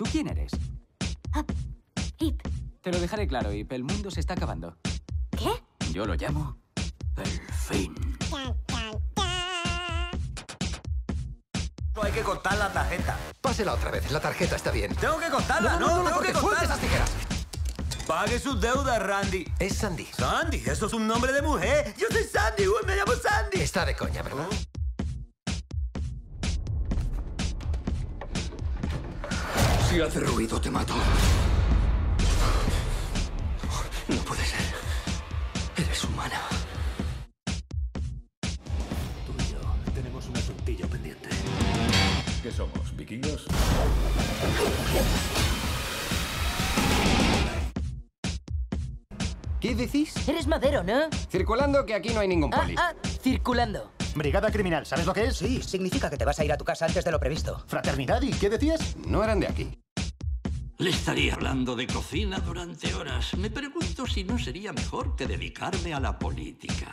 ¿Tú quién eres? Ah, Ip. Te lo dejaré claro, Ip. El mundo se está acabando. ¿Qué? Yo lo llamo el fin. No hay que cortar la tarjeta. Pásela otra vez, la tarjeta está bien. Tengo que cortarla, no, tengo corte, que suelta cortarla. esas tijeras. Pague sus deudas, Randy. Es Sandy. Sandy, eso es un nombre de mujer. Yo soy Sandy, uy, me llamo Sandy. Está de coña, ¿verdad? Si hace ruido, te mato. No puede ser. Eres humana. Tú y yo tenemos un asuntillo pendiente. ¿Qué somos, vikindos? ¿Qué decís? Eres madero, ¿no? Circulando que aquí no hay ningún Ah, poli. ah, circulando. Brigada criminal, ¿sabes lo que es? Sí, significa que te vas a ir a tu casa antes de lo previsto. Fraternidad, ¿y qué decías? No eran de aquí. Le estaría hablando de cocina durante horas. Me pregunto si no sería mejor que dedicarme a la política.